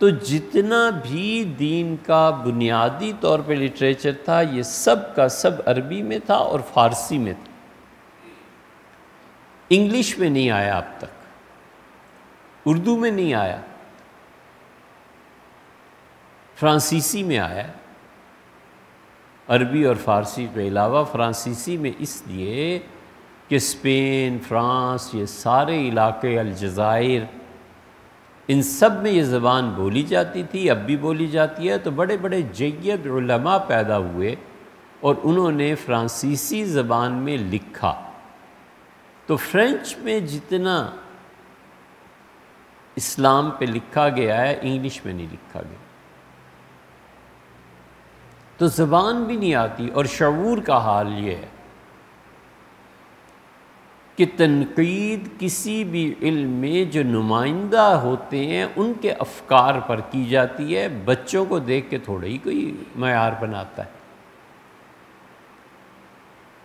तो जितना भी दीन का बुनियादी तौर पे लिटरेचर था, ये सब का सब अरबी में था और फारसी में था। इंग्लिश में नहीं आया अब तक। उर्दू में नहीं आया। फ्रांसीसी में आया। अरबी और फ़ारसी के अलावा फ्रांसीसी में इसलिए कि स्पेन, फ्रांस, ये सारे इलाके अलजायर इन सब में ये ज़बान बोली जाती थी, अब भी बोली जाती है। तो बड़े बड़े जैद उलमा पैदा हुए और उन्होंने फ्रांसीसी ज़बान में लिखा। तो फ्रेंच में जितना इस्लाम पे लिखा गया है, इंग्लिश में नहीं लिखा गया। तो ज़बान भी नहीं आती और शूर का हाल ये है। कि तनकीद किसी भी इल्म में जो नुमाइंदा होते हैं, उनके अफकार पर की जाती है। बच्चों को देख के थोड़ा ही कोई मैार बनाता है।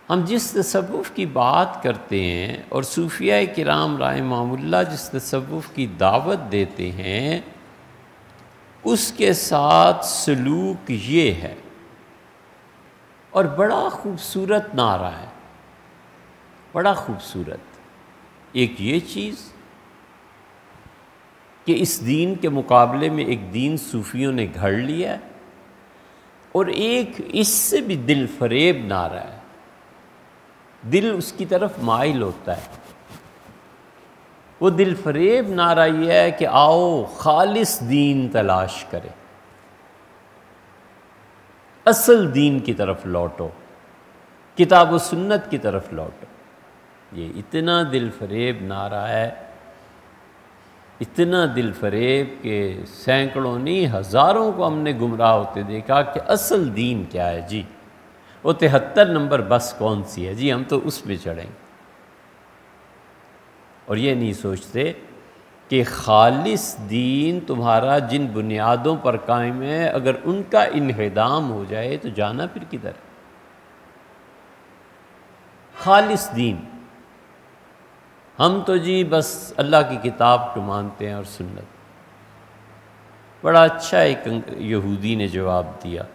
हम जिस तसवुफ़ की बात करते हैं और सूफिया कराम राय मामुल्ला जिस तसवुफ़ की दावत देते हैं, उसके साथ सलूक ये है। और बड़ा खूबसूरत नारा है बड़ा खूबसूरत। एक ये चीज़ कि इस दीन के मुकाबले में एक दीन सूफियों ने घड़ लिया और एक इससे भी दिल फरेब नारा है। दिल उसकी तरफ़ माइल होता है। वो दिल फरेब नारा यह है कि आओ खालिस दीन तलाश करें। असल दीन की तरफ़ लौटो। किताब व सुन्नत की तरफ़ लौटो। ये इतना दिल फरेब नारा है, इतना दिल फरेब के सैकड़ों नहीं, हज़ारों को हमने गुमराह होते देखा कि असल दीन क्या है जी। वो तिहत्तर नंबर बस कौन सी है जी? हम तो उसमें चढ़ेंगे और ये नहीं सोचते कि खालिस दीन तुम्हारा जिन बुनियादों पर कायम है, अगर उनका इन्हदाम हो जाए तो जाना फिर किधर खालिस दीन। हम तो जी बस अल्लाह की किताब को मानते हैं और सुन्नत। बड़ा अच्छा एक यहूदी ने जवाब दिया।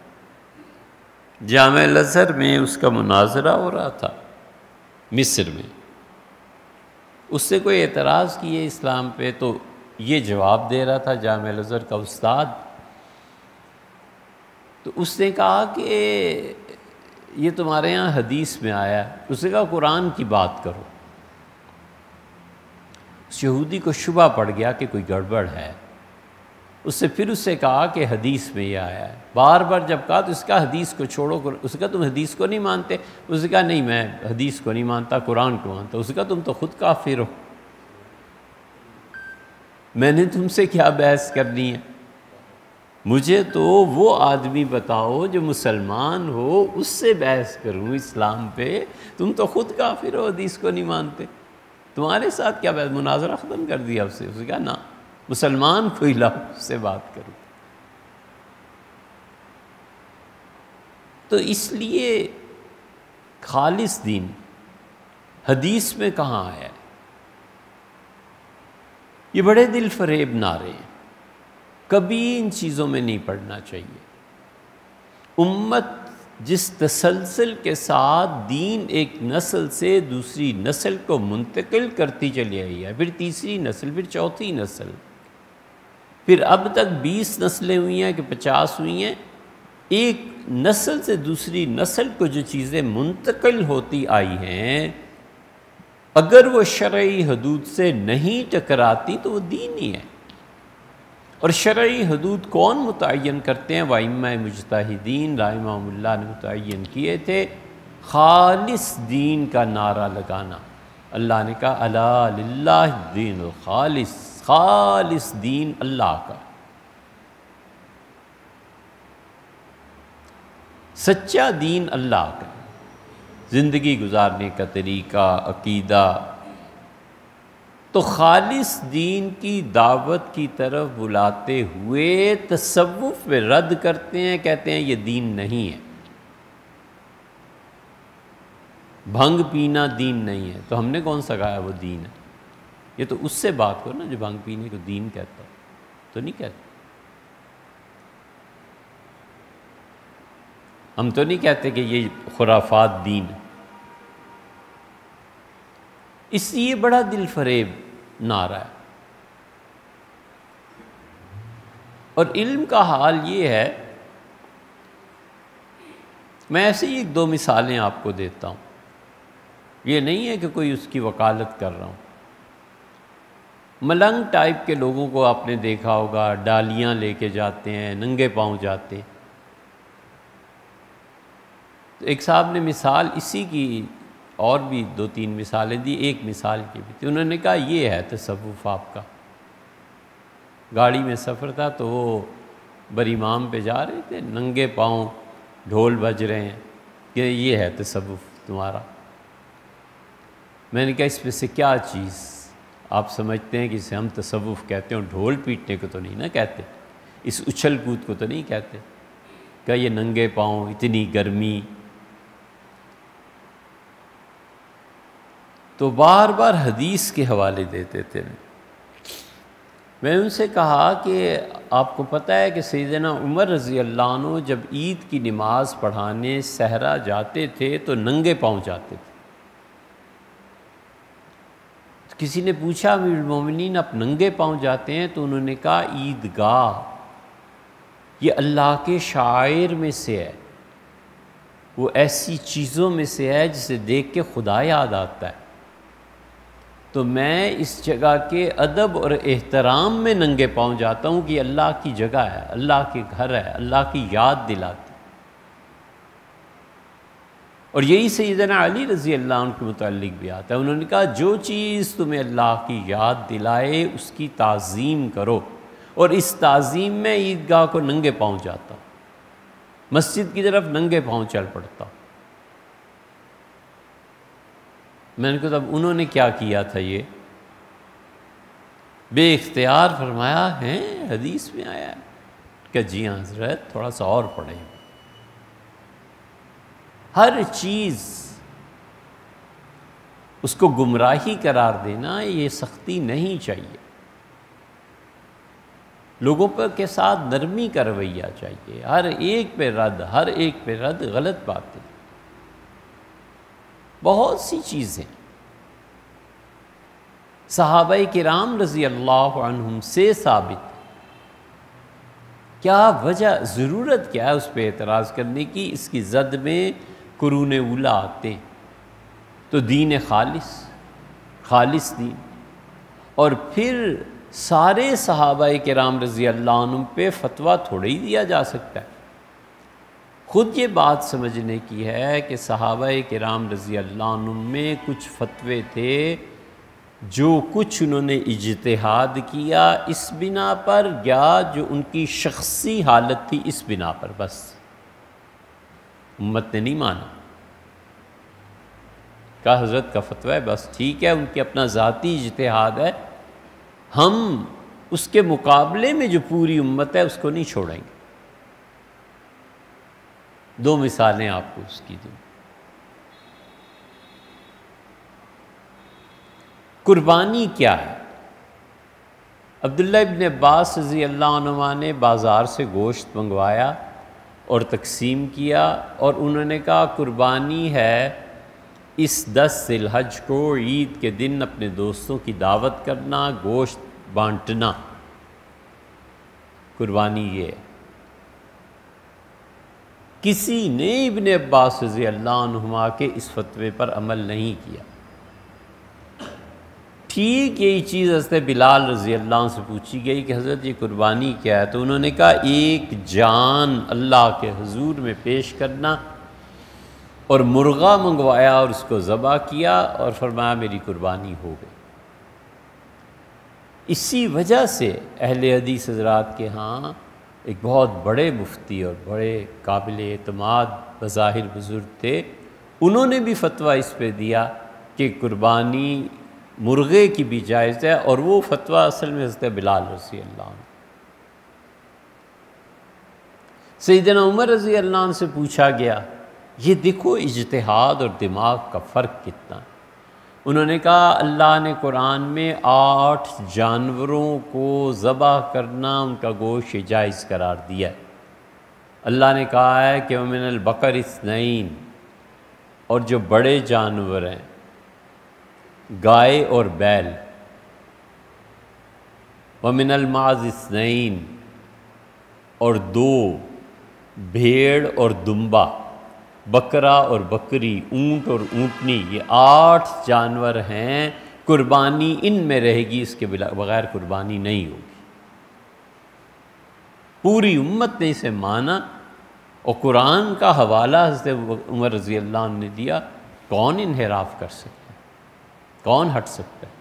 जाम लजहर में उसका मुनाजरा हो रहा था, मिस्र में। उससे कोई एतराज़ किए इस्लाम पे तो ये जवाब दे रहा था जाम लजहर का उस्ताद। तो उसने कहा कि ये तुम्हारे यहाँ हदीस में आया उसने कहा, कुरान की बात करो। उस यहूदी को शुबा पड़ गया कि कोई गड़बड़ है। उससे फिर उससे कहा कि हदीस में ये आया है। बार बार जब कहा तो इसका हदीस को छोड़ो उसका तुम हदीस को नहीं मानते। उसने कहा, नहीं, मैं हदीस को नहीं मानता, कुरान को मानता। उसने कहा तुम तो खुद काफिर हो। मैंने तुमसे क्या बहस करनी है? मुझे तो वो आदमी बताओ जो मुसलमान हो, उससे बहस करूँ इस्लाम पे। तुम तो खुद काफिर हो, हदीस को नहीं मानते। तुम्हारे साथ क्या बात, मुनाजरा ख़त्म कर दिया उससे उसने कहा, ना, मुसलमान कोई लाओ उससे बात करूँ। तो इसलिए खालिस दीन हदीस में कहाँ आया ये बड़े दिल फरेब नारे हैं। कभी इन चीज़ों में नहीं पढ़ना चाहिए। उम्मत जिस तसलसल के साथ दीन एक नस्ल से दूसरी नस्ल को मुंतकिल करती चली आई है, फिर तीसरी नस्ल, फिर चौथी नस्ल। फिर अब तक बीस नस्लें हुई हैं कि पचास हुई हैं। एक नस्ल से दूसरी नस्ल को जो चीज़ें मुंतकिल होती आई हैं, अगर वो शर्य हदूद से नहीं टकराती तो वो दीन ही है। और शर्य हदूद कौन मुतन करते हैं? वाइम मुजतदीन रायमामुल्ला ने मुतन किए थे। खालिस दीन का नारा लगाना। अल्लाह ने कहा, अला दीन खालिस। खालिस दीन अल्लाह का। सच्चा दीन अल्लाह का। ज़िंदगी गुजारने का तरीका, अकीदा तो खालिस दीन की दावत की तरफ़ बुलाते हुए तसवुफ़ में रद्द करते हैं, कहते हैं, ये दीन नहीं है। भंग पीना दीन नहीं है। तो हमने कौन सा कहा वो दीन है? ये तो उससे बात करो ना, जो भंग पीने को दीन कहता है। तो नहीं कहता। हम तो नहीं कहते कि ये खुराफात दीन है। इसलिए बड़ा दिल फरेब नारा है। और इल्म का हाल ये है, मैं ऐसे ही एक दो मिसालें आपको देता हूँ। ये नहीं है कि कोई उसकी वकालत कर रहा हूँ। मलंग टाइप के लोगों को आपने देखा होगा, डालियाँ लेके जाते हैं, नंगे पाँव जाते हैं। तो एक साहब ने मिसाल इसी की और भी दो तीन मिसालें दी, एक मिसाल की भी थी। उन्होंने कहा, ये है तसवुफ़ आपका। गाड़ी में सफ़र था तो वो बरीमाम पे जा रहे थे, नंगे पाँव ढोल बज रहे हैं कि ये है तसवुफ़ तुम्हारा। मैंने कहा इस पर से क्या चीज़ आप समझते हैं कि इसे हम तसवुफ़ कहते हैं ढोल पीटने को तो नहीं ना कहते? इस उछल कूद को तो नहीं कहते? क्या ये नंगे पाँव, इतनी गर्मी तो बार बार हदीस के हवाले देते थे। मैं उनसे कहा कि आपको पता है कि सैदना उमर रज़ी अल्लाह जब ईद की नमाज़ पढ़ाने सहरा जाते थे तो नंगे पाँव जाते थे। तो किसी ने पूछा अमीरमिन आप नंगे पाँव जाते हैं? तो उन्होंने कहा, ईदगाह, ये अल्लाह के शायर में से है। वो ऐसी चीज़ों में से है जिसे देख के खुदा याद आता है। तो मैं इस जगह के अदब और एहतराम में नंगे पाँव जाता हूँ कि अल्लाह की जगह है, अल्लाह के घर है, अल्लाह की याद दिलाती और यही सैदना अली रज़ी अल्लाह के मुतल भी आता है। उन्होंने कहा, जो चीज़ तुम्हें अल्लाह की याद दिलाए, उसकी ताज़ीम करो। और इस ताज़ीम में ईदगाह को नंगे पाँव जाता मस्जिद की तरफ़ नंगे पाँव चल पड़ता मैंने कहा, तब उन्होंने क्या किया था ये? बे इख्तियार फरमाया, है, हदीस में आया क्या जी हाँ हज़रत थोड़ा सा और पढ़े। हर चीज़ उसको गुमराही करार देना, ये सख्ती नहीं चाहिए। लोगों पर के साथ नरमी का रवैया चाहिए। हर एक पे रद्द, हर एक पे रद्द गलत बात। बहुत सी चीज़ें। सहाब राम रज़ी अल्लाह से साबित। क्या वजह, ज़रूरत क्या है उस पर एतराज़ करने की? इसकी जद में कुरून उला आते। तो दीन खालिस खालिस दीन। और फिर सारे सहाबा के राम रज़ी अल्लाह पे फतवा थोड़ा ही दिया जा सकता है। ख़ुद ये बात समझने की है कि सहाबा के राम रज़ी में कुछ फतवे थे जो कुछ उन्होंने इजतहाद किया इस बिना पर, या जो उनकी शख्सी हालत थी इस बिना पर। बस, उम्मत ने नहीं माना। का हज़रत का फतवा है? बस ठीक है, उनकी अपना ज़ाती इजतहाद है। हम उसके मुकाबले में जो पूरी उम्मत है, उसको नहीं छोड़ेंगे। दो मिसालें आपको उसकी दूँ। कुर्बानी क्या है? अब्दुल्ला इबन अब्बास रज़ी अल्लाह ने बाज़ार से गोश्त मंगवाया और तकसीम किया और उन्होंने कहा, कुर्बानी है इस दस सिलहज को ईद के दिन अपने दोस्तों की दावत करना, गोश्त बांटना। कुर्बानी ये है। किसी ने इबन अब्बास रज़ी अल्लाह के इस फतवे पर अमल नहीं किया। ठीक यही चीज़ हज़रत बिलाल रज़ी अल्लाह से पूछी गई कि हज़रत ये कुर्बानी क्या है? तो उन्होंने कहा, एक जान अल्लाह के हजूर में पेश करना और मुर्गा मंगवाया और उसको ज़बा किया और फरमाया, मेरी कुर्बानी हो गई। इसी वजह से अहल हदीस हजरात के यहाँ एक बहुत बड़े मुफ्ती और बड़े काबिल अतमाद बज़ाहिर बुज़ुर्ग थे। उन्होंने भी फतवा इस पर दिया कि कुर्बानी मुर्गे की भी जायज़ है और वो फतवा असल में हज़रत बिलाल रसी अल्लाह सईदना उमर रज़ी अल्लाह से पूछा गया, ये देखो इजतहाद और दिमाग का फ़र्क कितना है? उन्होंने कहा, अल्लाह ने कुरान में आठ जानवरों को ज़बह करना उनका गोश जायज़ करार दिया अल्लाह ने कहा है कि मिनल बकर इसनईन और जो बड़े जानवर हैं, गाय और बैल व मिनल माज इसनईन और दो भेड़ और दुम्बा बकरा और बकरी, ऊँट और ऊंटनी, ये आठ जानवर हैं। कुर्बानी इन में रहेगी, इसके बगैर कुर्बानी नहीं होगी। पूरी उम्मत ने इसे माना और कुरान का हवाला हज़रत उमर रज़ी अल्लाह ने दिया, कौन इनहराफ कर सकता है? कौन हट सकता है?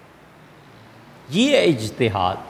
ये इजतहाद